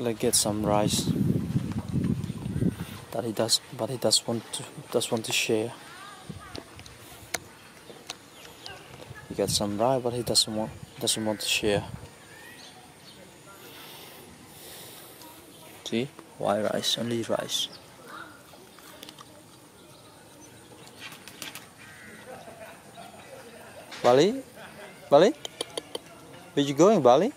Let's get some rice that he does but he does want to does want to share. He got some rice but he doesn't want doesn't want to share. See? White rice only rice. Bally? Bally? Where you going Bally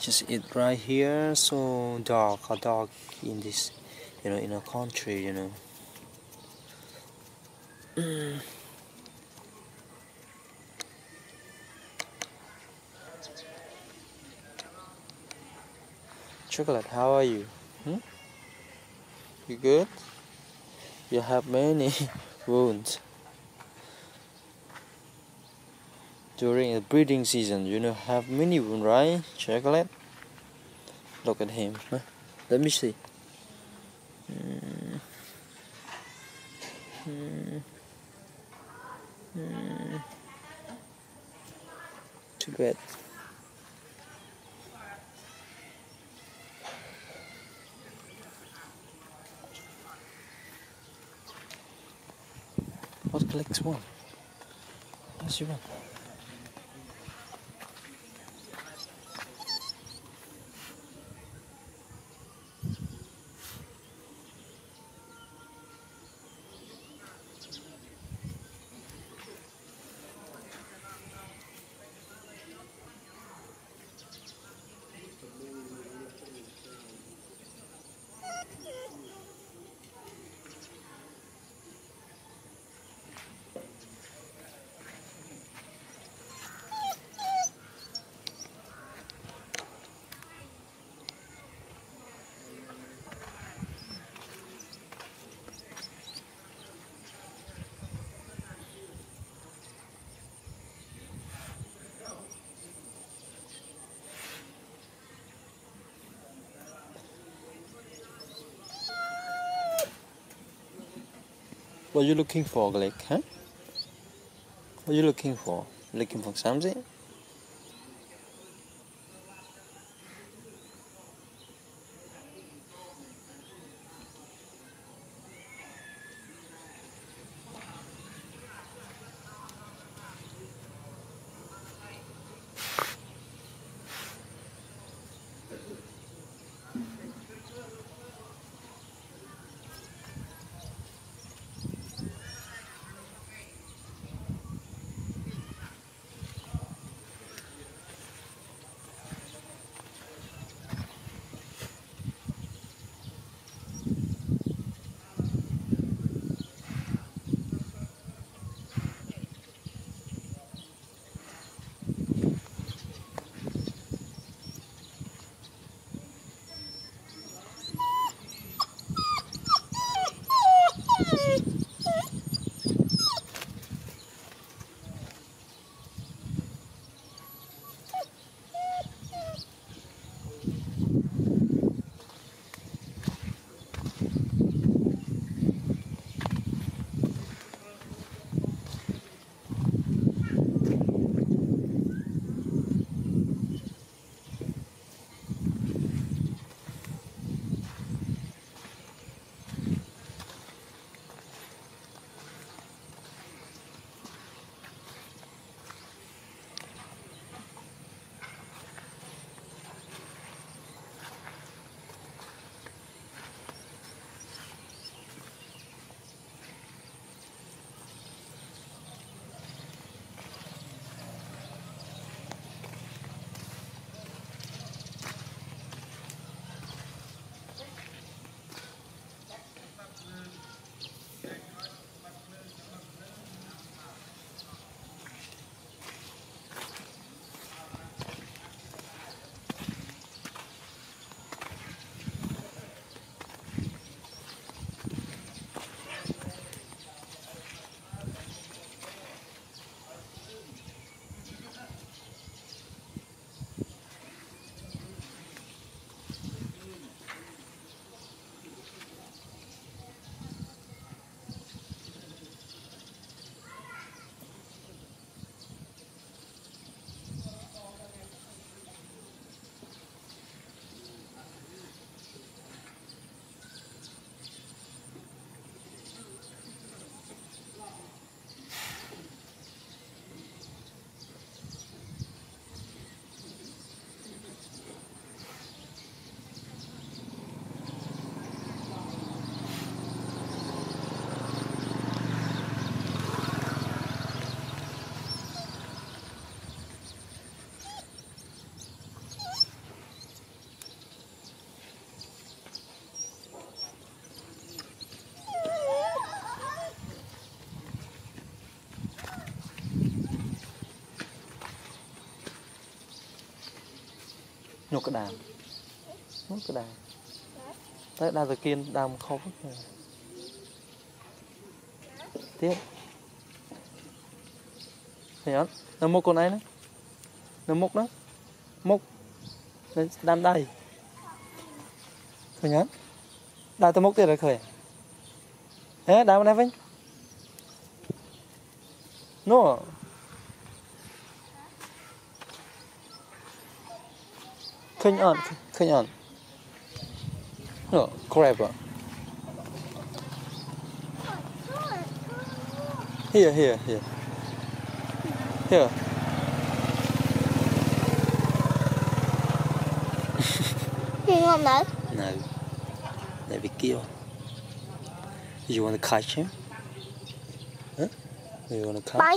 just eat right here. So dark a dark in this you know in a country you know. Chocolate how are you? Hmm? you good? You have many wounds during the breeding season you know have many wounds right chocolate look at him let me see mm. Mm. Mm. too bad what collects one? What's your one? What are you looking for, Click? Huh? What are you looking for? Looking for something? នោះក្តាមនោះក្តាមតែដើរទៅគៀនដើមខុសទៀតឃើញអត់នៅមុខខ្លួនឯងណានៅមុខណាមុខនៅស្ដាំដៃឃើញអត់ដើរទៅមុខទៀតអត់ឃើញហេដើរមកណាវិញនោះ khởi nhọn khởi nhọn no à here here here here You want that? No. No big deal. You want to catch him? Huh? You want to catch? Bạn